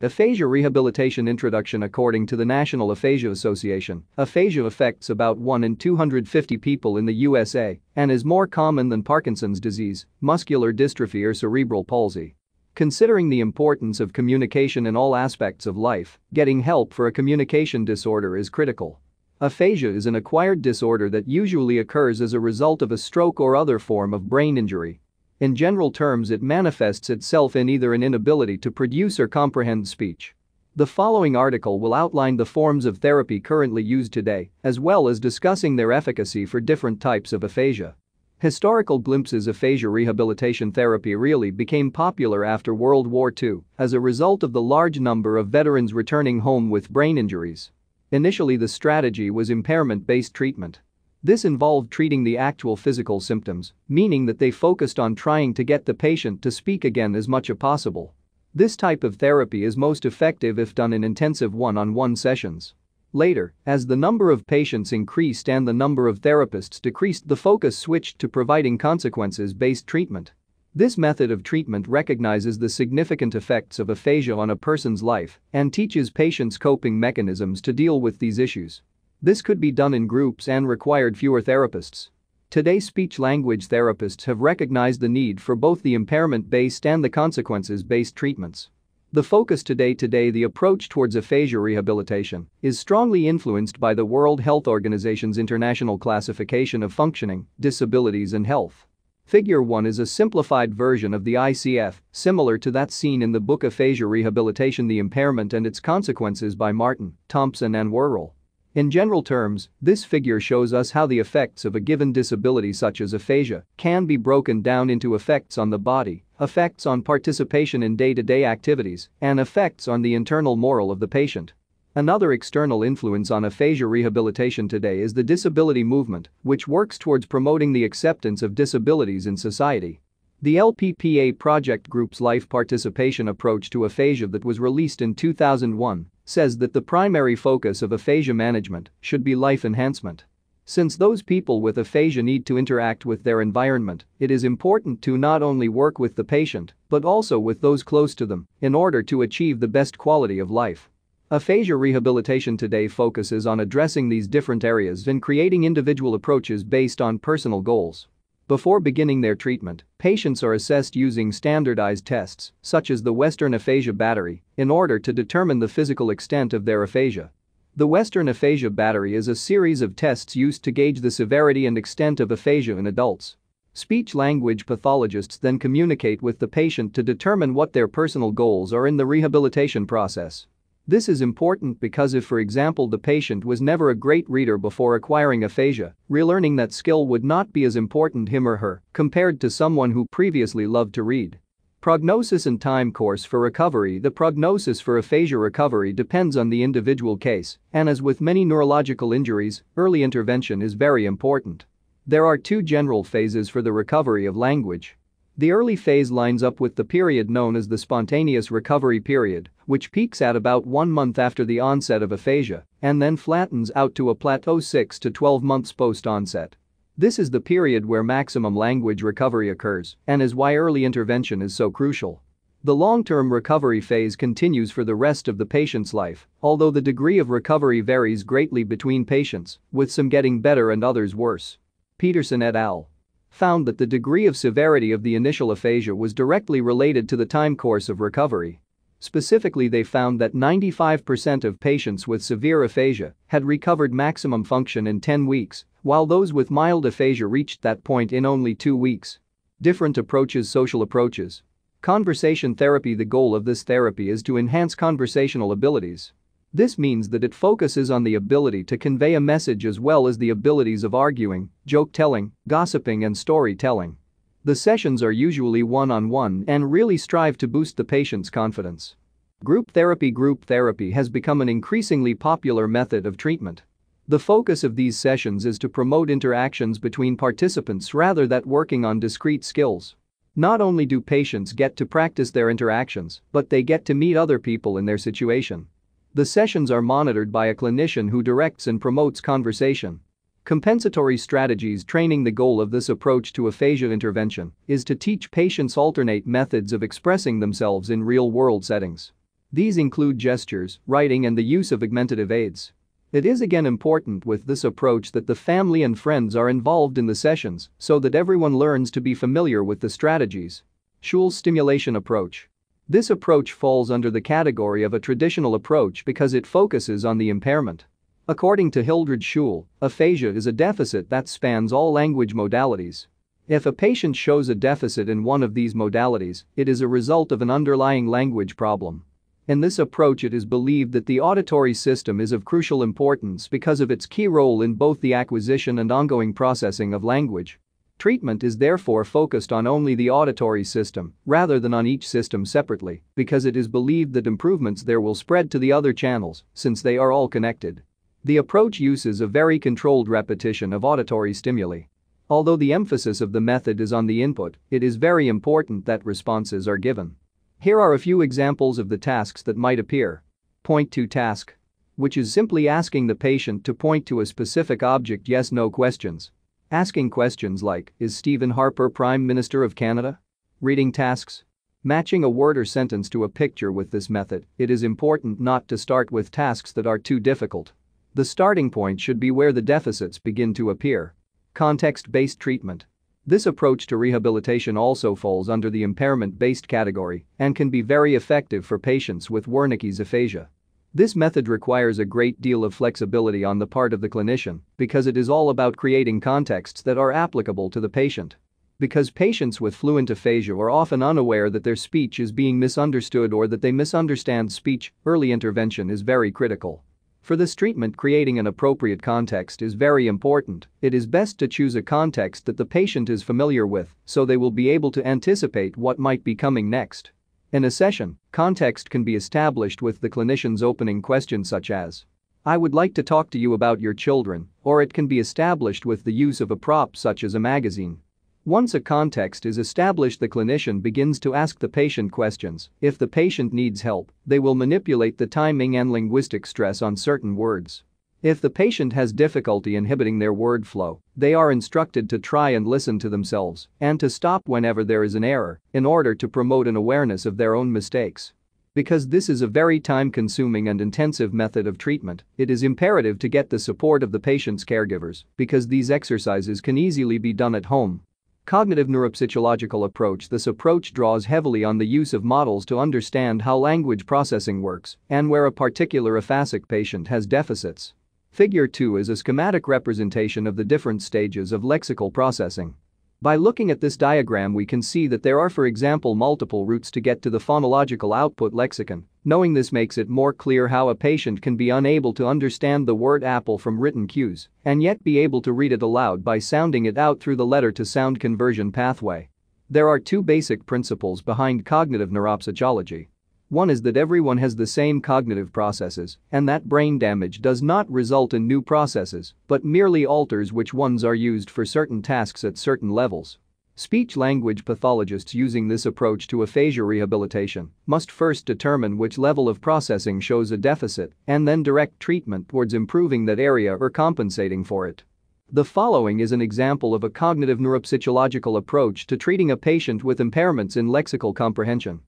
Aphasia Rehabilitation Introduction According to the National Aphasia Association, aphasia affects about 1 in 250 people in the USA and is more common than Parkinson's disease, muscular dystrophy or cerebral palsy. Considering the importance of communication in all aspects of life, getting help for a communication disorder is critical. Aphasia is an acquired disorder that usually occurs as a result of a stroke or other form of brain injury in general terms it manifests itself in either an inability to produce or comprehend speech. The following article will outline the forms of therapy currently used today, as well as discussing their efficacy for different types of aphasia. Historical glimpses aphasia rehabilitation therapy really became popular after World War II as a result of the large number of veterans returning home with brain injuries. Initially the strategy was impairment-based treatment. This involved treating the actual physical symptoms, meaning that they focused on trying to get the patient to speak again as much as possible. This type of therapy is most effective if done in intensive one-on-one sessions. Later, as the number of patients increased and the number of therapists decreased the focus switched to providing consequences-based treatment. This method of treatment recognizes the significant effects of aphasia on a person's life and teaches patients coping mechanisms to deal with these issues. This could be done in groups and required fewer therapists. Today speech-language therapists have recognized the need for both the impairment-based and the consequences-based treatments. The focus today today the approach towards aphasia rehabilitation is strongly influenced by the World Health Organization's International Classification of Functioning, Disabilities and Health. Figure 1 is a simplified version of the ICF, similar to that seen in the book Aphasia Rehabilitation The Impairment and Its Consequences by Martin, Thompson and Worrall. In general terms, this figure shows us how the effects of a given disability such as aphasia can be broken down into effects on the body, effects on participation in day-to-day activities, and effects on the internal moral of the patient. Another external influence on aphasia rehabilitation today is the disability movement, which works towards promoting the acceptance of disabilities in society. The LPAA project group's life participation approach to aphasia that was released in 2001 says that the primary focus of aphasia management should be life enhancement. Since those people with aphasia need to interact with their environment, it is important to not only work with the patient but also with those close to them in order to achieve the best quality of life. Aphasia rehabilitation today focuses on addressing these different areas and creating individual approaches based on personal goals. Before beginning their treatment, patients are assessed using standardized tests, such as the Western Aphasia Battery, in order to determine the physical extent of their aphasia. The Western Aphasia Battery is a series of tests used to gauge the severity and extent of aphasia in adults. Speech-language pathologists then communicate with the patient to determine what their personal goals are in the rehabilitation process. This is important because if for example the patient was never a great reader before acquiring aphasia, relearning that skill would not be as important him or her compared to someone who previously loved to read. Prognosis and time course for recovery The prognosis for aphasia recovery depends on the individual case, and as with many neurological injuries, early intervention is very important. There are two general phases for the recovery of language. The early phase lines up with the period known as the spontaneous recovery period, which peaks at about one month after the onset of aphasia and then flattens out to a plateau 6 to 12 months post-onset. This is the period where maximum language recovery occurs and is why early intervention is so crucial. The long-term recovery phase continues for the rest of the patient's life, although the degree of recovery varies greatly between patients, with some getting better and others worse. Pedersen et al found that the degree of severity of the initial aphasia was directly related to the time course of recovery. Specifically they found that 95% of patients with severe aphasia had recovered maximum function in 10 weeks, while those with mild aphasia reached that point in only 2 weeks. Different approaches Social approaches. Conversation therapy The goal of this therapy is to enhance conversational abilities. This means that it focuses on the ability to convey a message as well as the abilities of arguing, joke telling, gossiping and storytelling. The sessions are usually one-on-one and really strive to boost the patient's confidence. Group therapy Group therapy has become an increasingly popular method of treatment. The focus of these sessions is to promote interactions between participants rather than working on discrete skills. Not only do patients get to practice their interactions, but they get to meet other people in their situation. The sessions are monitored by a clinician who directs and promotes conversation. Compensatory strategies training The goal of this approach to aphasia intervention is to teach patients alternate methods of expressing themselves in real-world settings. These include gestures, writing and the use of augmentative aids. It is again important with this approach that the family and friends are involved in the sessions so that everyone learns to be familiar with the strategies. Schuell's stimulation approach. This approach falls under the category of a traditional approach because it focuses on the impairment. According to Hildred Schuell, aphasia is a deficit that spans all language modalities. If a patient shows a deficit in one of these modalities, it is a result of an underlying language problem. In this approach it is believed that the auditory system is of crucial importance because of its key role in both the acquisition and ongoing processing of language. Treatment is therefore focused on only the auditory system rather than on each system separately because it is believed that improvements there will spread to the other channels since they are all connected. The approach uses a very controlled repetition of auditory stimuli. Although the emphasis of the method is on the input, it is very important that responses are given. Here are a few examples of the tasks that might appear. Point to task. Which is simply asking the patient to point to a specific object yes no questions. Asking questions like, is Stephen Harper Prime Minister of Canada? Reading tasks. Matching a word or sentence to a picture with this method, it is important not to start with tasks that are too difficult. The starting point should be where the deficits begin to appear. Context-based treatment. This approach to rehabilitation also falls under the impairment-based category and can be very effective for patients with Wernicke's aphasia. This method requires a great deal of flexibility on the part of the clinician because it is all about creating contexts that are applicable to the patient. Because patients with fluent aphasia are often unaware that their speech is being misunderstood or that they misunderstand speech, early intervention is very critical. For this treatment creating an appropriate context is very important, it is best to choose a context that the patient is familiar with so they will be able to anticipate what might be coming next. In a session, context can be established with the clinician's opening question such as, I would like to talk to you about your children, or it can be established with the use of a prop such as a magazine. Once a context is established the clinician begins to ask the patient questions. If the patient needs help, they will manipulate the timing and linguistic stress on certain words. If the patient has difficulty inhibiting their word flow, they are instructed to try and listen to themselves and to stop whenever there is an error in order to promote an awareness of their own mistakes. Because this is a very time-consuming and intensive method of treatment, it is imperative to get the support of the patient's caregivers because these exercises can easily be done at home Cognitive neuropsychological approach This approach draws heavily on the use of models to understand how language processing works and where a particular aphasic patient has deficits. Figure 2 is a schematic representation of the different stages of lexical processing. By looking at this diagram we can see that there are for example multiple routes to get to the phonological output lexicon. Knowing this makes it more clear how a patient can be unable to understand the word apple from written cues and yet be able to read it aloud by sounding it out through the letter-to-sound conversion pathway. There are two basic principles behind cognitive neuropsychology. One is that everyone has the same cognitive processes, and that brain damage does not result in new processes, but merely alters which ones are used for certain tasks at certain levels. Speech-language pathologists using this approach to aphasia rehabilitation must first determine which level of processing shows a deficit and then direct treatment towards improving that area or compensating for it. The following is an example of a cognitive neuropsychological approach to treating a patient with impairments in lexical comprehension.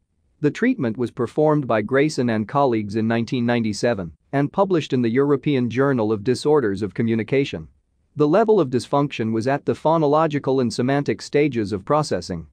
The treatment was performed by Grayson and colleagues in 1997 and published in the European Journal of Disorders of Communication. The level of dysfunction was at the phonological and semantic stages of processing.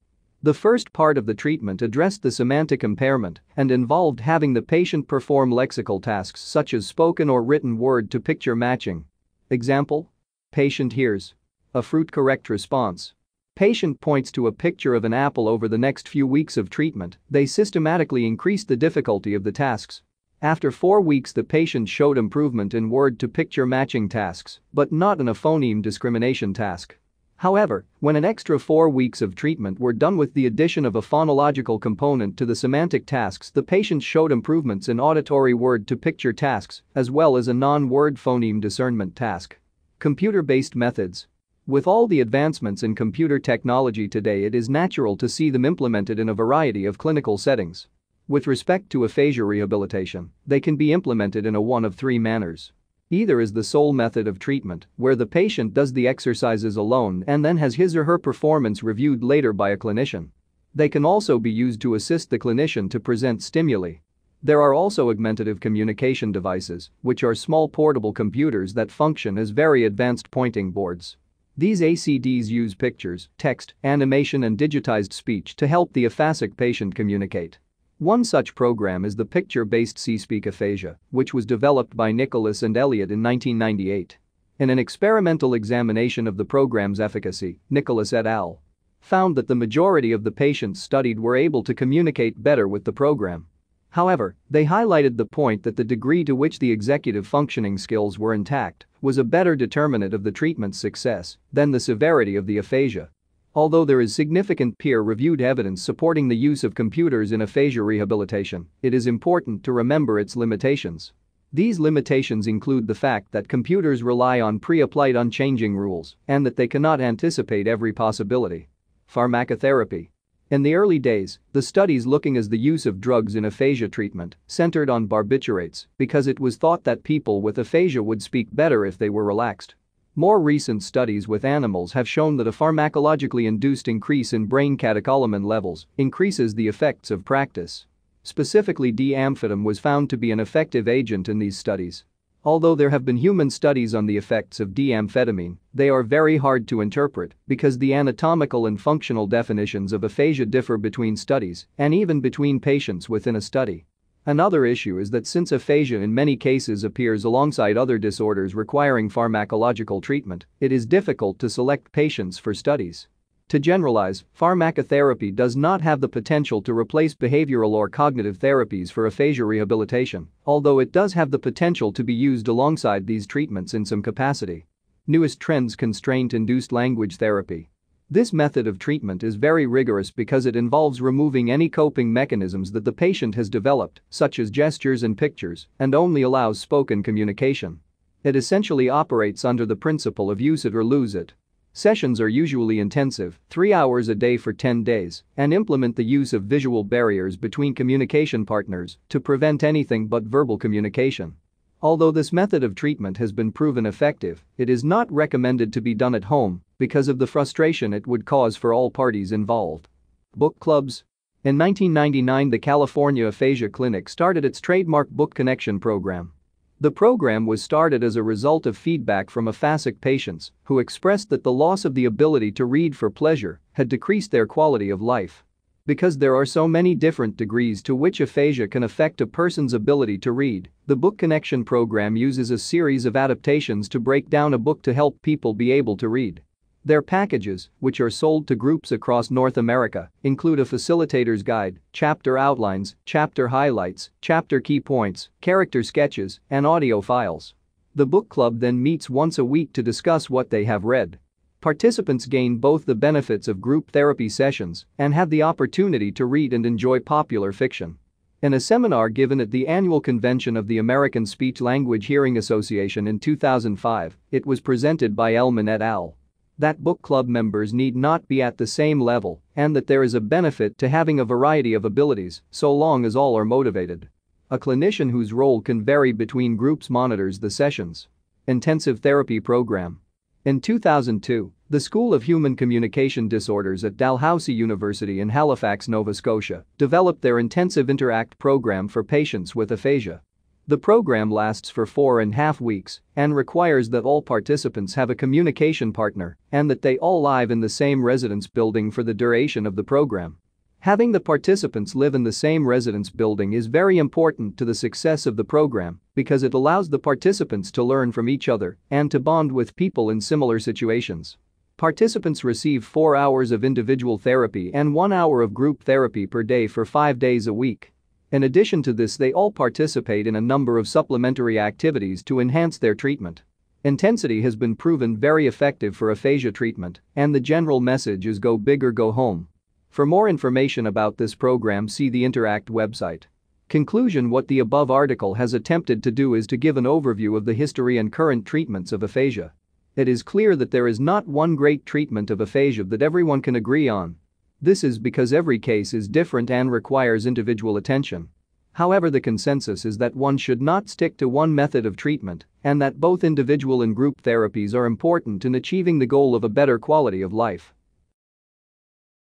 The first part of the treatment addressed the semantic impairment and involved having the patient perform lexical tasks such as spoken or written word to picture matching. Example? Patient hears. A fruit correct response. Patient points to a picture of an apple over the next few weeks of treatment, they systematically increased the difficulty of the tasks. After four weeks the patient showed improvement in word-to-picture matching tasks, but not in a phoneme discrimination task. However, when an extra four weeks of treatment were done with the addition of a phonological component to the semantic tasks the patient showed improvements in auditory word-to-picture tasks as well as a non-word phoneme discernment task. Computer-based methods with all the advancements in computer technology today it is natural to see them implemented in a variety of clinical settings. With respect to aphasia rehabilitation, they can be implemented in a one of three manners. Either is the sole method of treatment, where the patient does the exercises alone and then has his or her performance reviewed later by a clinician. They can also be used to assist the clinician to present stimuli. There are also augmentative communication devices, which are small portable computers that function as very advanced pointing boards. These ACDs use pictures, text, animation and digitized speech to help the aphasic patient communicate. One such program is the picture-based C-Speak aphasia, which was developed by Nicholas and Elliott in 1998. In an experimental examination of the program's efficacy, Nicholas et al. found that the majority of the patients studied were able to communicate better with the program. However, they highlighted the point that the degree to which the executive functioning skills were intact was a better determinant of the treatment's success than the severity of the aphasia. Although there is significant peer-reviewed evidence supporting the use of computers in aphasia rehabilitation, it is important to remember its limitations. These limitations include the fact that computers rely on pre-applied unchanging rules and that they cannot anticipate every possibility. Pharmacotherapy in the early days, the studies looking as the use of drugs in aphasia treatment centered on barbiturates because it was thought that people with aphasia would speak better if they were relaxed. More recent studies with animals have shown that a pharmacologically induced increase in brain catecholamine levels increases the effects of practice. Specifically D-amphetamine was found to be an effective agent in these studies. Although there have been human studies on the effects of D-amphetamine, they are very hard to interpret because the anatomical and functional definitions of aphasia differ between studies and even between patients within a study. Another issue is that since aphasia in many cases appears alongside other disorders requiring pharmacological treatment, it is difficult to select patients for studies. To generalize, pharmacotherapy does not have the potential to replace behavioral or cognitive therapies for aphasia rehabilitation, although it does have the potential to be used alongside these treatments in some capacity. Newest trends constraint-induced language therapy. This method of treatment is very rigorous because it involves removing any coping mechanisms that the patient has developed, such as gestures and pictures, and only allows spoken communication. It essentially operates under the principle of use it or lose it. Sessions are usually intensive, 3 hours a day for 10 days, and implement the use of visual barriers between communication partners to prevent anything but verbal communication. Although this method of treatment has been proven effective, it is not recommended to be done at home because of the frustration it would cause for all parties involved. Book clubs. In 1999 the California Aphasia Clinic started its trademark Book Connection program. The program was started as a result of feedback from aphasic patients who expressed that the loss of the ability to read for pleasure had decreased their quality of life. Because there are so many different degrees to which aphasia can affect a person's ability to read, the Book Connection program uses a series of adaptations to break down a book to help people be able to read. Their packages, which are sold to groups across North America, include a facilitator's guide, chapter outlines, chapter highlights, chapter key points, character sketches, and audio files. The book club then meets once a week to discuss what they have read. Participants gain both the benefits of group therapy sessions and have the opportunity to read and enjoy popular fiction. In a seminar given at the annual convention of the American Speech Language Hearing Association in 2005, it was presented by Elman et al. That book club members need not be at the same level and that there is a benefit to having a variety of abilities so long as all are motivated. A clinician whose role can vary between groups monitors the sessions. Intensive therapy program. In 2002, the School of Human Communication Disorders at Dalhousie University in Halifax, Nova Scotia, developed their Intensive Interact program for patients with aphasia. The program lasts for four and a half weeks and requires that all participants have a communication partner and that they all live in the same residence building for the duration of the program. Having the participants live in the same residence building is very important to the success of the program because it allows the participants to learn from each other and to bond with people in similar situations. Participants receive 4 hours of individual therapy and 1 hour of group therapy per day for 5 days a week. In addition to this they all participate in a number of supplementary activities to enhance their treatment. Intensity has been proven very effective for aphasia treatment and the general message is go big or go home. For more information about this program see the Interact website. Conclusion What the above article has attempted to do is to give an overview of the history and current treatments of aphasia. It is clear that there is not one great treatment of aphasia that everyone can agree on. This is because every case is different and requires individual attention. However the consensus is that one should not stick to one method of treatment and that both individual and group therapies are important in achieving the goal of a better quality of life.